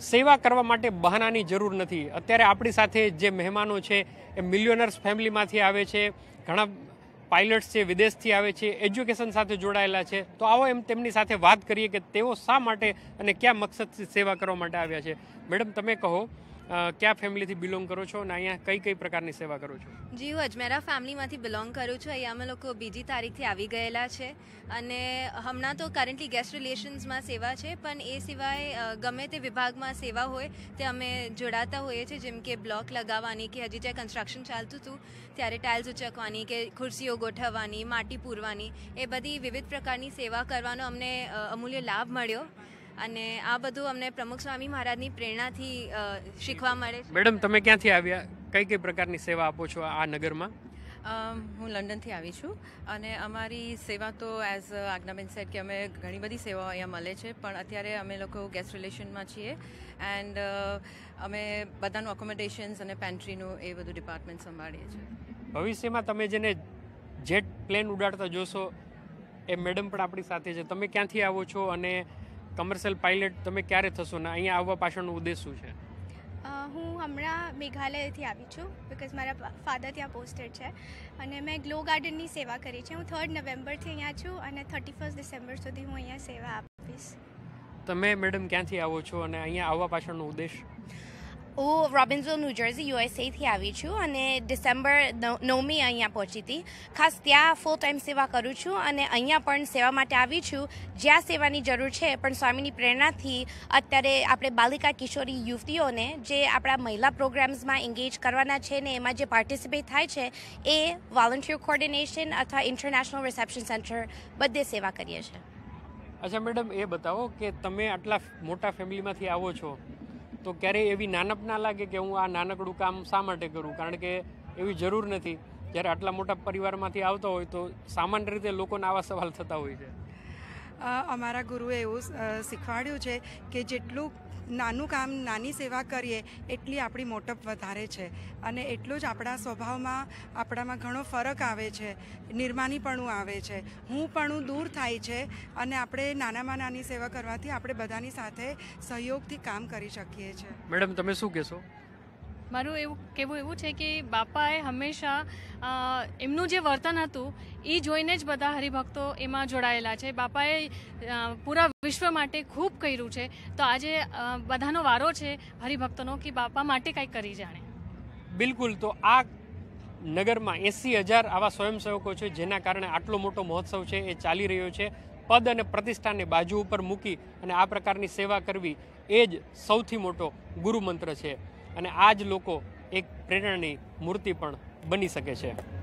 સેવા કરવા માટે બહાનાની જરૂર નથી. અત્યારે આપણી સાથે જે મહેમાનો છે, એ મિલિયોનર્સ ફેમિલીમાંથી આવે છે, ઘણા પાયલટ્સ છે વિદેશથી આવે છે એજ્યુકેશન સાથે જોડાયેલા છે. તો આવો એમ તેમની સાથે વાત કરીએ કે તેઓ શા માટે અને કયા મકસદથી સેવા કરવા માટે આવ્યા છે. મેડમ, તમે કહો. કયા ફેમિલીથી બિલોંગ કરો છો અને અહીંયા કઈ કઈ પ્રકારની સેવા કરો છો? જી હું અજમેરા ફેમિલીમાંથી બિલોંગ કરું છું. અહીંયા અમે લોકો બીજી તારીખથી આવી ગયેલા છે. અને હમણાં તો કરન્ટલી ગેસ્ટ રિલેશન્સમાં સેવા છે, પણ એ સિવાય ગમે તે વિભાગમાં સેવા હોય, તે અમે જોડાતા હોઈએ છીએ, જેમ કે બ્લોક લગાવવાની કે હજી જ્યાં કન્સ્ટ્રક્શન ચાલતું હતું, ત્યારે ટાઇલ્સ ઉચકવાની કે ખુરશીઓ ગોઠવવાની, માટી પૂરવાની, એ બધી વિવિધ પ્રકારની સેવા કરવાનો અમને અમૂલ્ય લાભ મળ્યો. અને આ બધું અમને પ્રમુખ સ્વામી મહારાજની પ્રેરણાથી શીખવા મળે છે. મેડમ તમે ક્યાંથી આવ્યા? કઈ કઈ પ્રકારની સેવા આપો છો આ નગરમાં? હું લંડનથી આવી છું અને અમારી સેવા તો એઝ આજ્ઞાબેન સેટ કે અમે ઘણી બધી સેવાઓ અહીંયા મળે છે પણ અત્યારે અમે લોકો ગેસ્ટ રિલેશનમાં છીએ એન્ડ અમે બધાનું અકોમોડેશન્સ અને પેન્ટ્રીનું એ બધું ડિપાર્ટમેન્ટ સંભાળીએ છીએ. ભવિષ્યમાં તમે જેને જેટ પ્લેન ઉડાડતા જોશો એ મેડમ પણ આપણી સાથે છે. તમે ક્યાંથી આવો છો અને કમર્શિયલ પાઇલટ તમે ક્યારે થશો ને અહીંયા આવવા પાછળનો ઉદ્દેશ શું છે? હું હમણાં મેઘાલયથી આવી છું બિકોઝ મારા ફાધર ત્યાં પોસ્ટેડ છે અને મેં ગ્લો ગાર્ડનની સેવા કરી છે. હું થર્ડ નવેમ્બરથી અહીંયા છું અને થર્ટી ફર્સ્ટ ડિસેમ્બર સુધી હું અહીંયા સેવા આપીશ. તમે મેડમ ક્યાંથી આવો છો અને અહીંયા આવવા પાછળનો ઉદ્દેશ? હું રોબિન્સવિલ ન્યૂ જર્સી યુએસએથી આવી છું અને ડિસેમ્બર નવ- નવમી અહીંયા પહોંચી હતી. ખાસ ત્યાં ફૂલ ટાઈમ સેવા કરું છું અને અહીંયા પણ સેવા માટે આવી છું. જ્યાં સેવાની જરૂર છે પણ સ્વામીની પ્રેરણાથી અત્યારે આપણે બાલિકા કિશોરી યુવતીઓને જે આપણા મહિલા પ્રોગ્રામ્સમાં એન્ગેજ કરવાના છે ને એમાં જે પાર્ટિસિપેટ થાય છે એ વોલન્ટિયર કોર્ડિનેશન અથવા ઇન્ટરનેશનલ રિસેપ્શન સેન્ટર બધે સેવા કરીએ છીએ. અચ્છા, મેડમ, એ બતાવો કે તમે આટલા મોટા ફેમિલીમાંથી આવો છો. તો ક્યારેય એવી નાનપ ના લાગે કે હું આ નાનકડું કામ શા માટે કરું? કારણ કે એવી જરૂર નથી. જ્યારે આટલા મોટા પરિવારમાંથી આવતા હોય તો સામાન્ય રીતે લોકોને આવા સવાલ થતા હોય છે. અમારા ગુરુએ એવું શીખવાડ્યું છે કે જેટલું નાનું કામ નાની સેવા કરીએ એટલી આપણી મોટપ વધારે છે. અને એટલું જ આપણા સ્વભાવમાં આપણામાં ઘણો ફરક આવે છે. નિર્માનીપણું આવે છે. હું પણ દૂર થાય છે અને આપણે નાનામાં નાની સેવા કરવાથી આપણે બધાની સાથે સહયોગથી કામ કરી શકીએ છીએ મેડમ તમે શું કહેશો? મારું એવું કહેવું એવું છે કે બાપાએ હંમેશા એમનું જે વર્તન હતું એ જોઈને જ બધા હરિભક્તો એમાં જોડાયેલા છે. બાપાએ પૂરા વિશ્વ માટે ખૂબ કર્યું છે. તો આજે બધાનો વારો છે હરિભક્તોનો કે બાપા માટે કંઈક કરી જાણે. બિલકુલ. તો આ નગરમાં એસી હજાર આવા સ્વયંસેવકો છે, જેના કારણે આટલો મોટો મહોત્સવ છે, એ ચાલી રહ્યો છે. પદ અને પ્રતિષ્ઠાને બાજુ ઉપર મૂકી અને આ પ્રકારની સેવા કરવી એ જ સૌથી મોટો ગુરુમંત્ર છે. અને આ જ લોકો એક પ્રેરણાની મૂર્તિ પણ બની શકે છે.